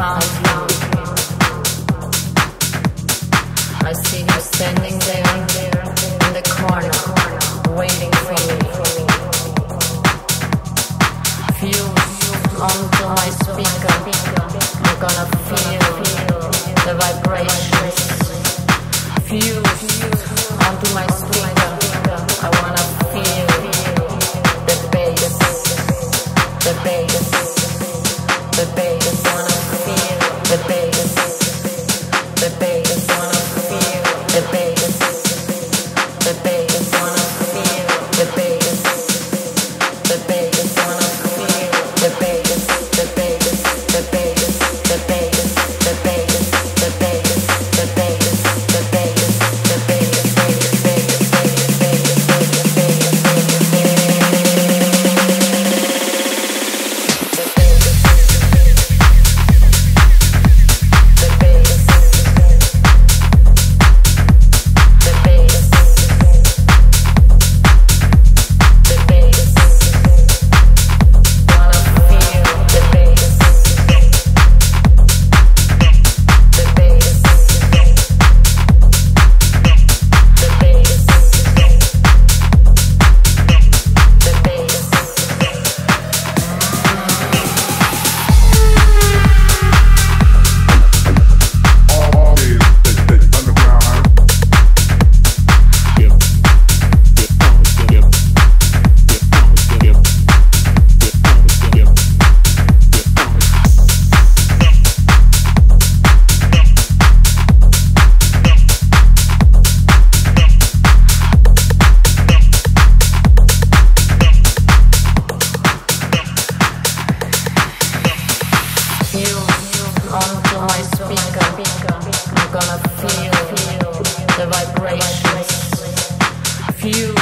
clouds. I see you standing onto my speaker. Gonna feel the vibrations. Feel